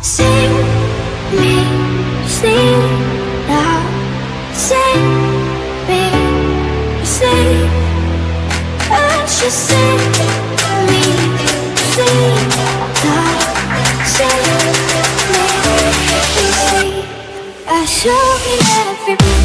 Sing me sleep now. Sing me sleep. And she sing me sleep now. Sing me sleep. I show you every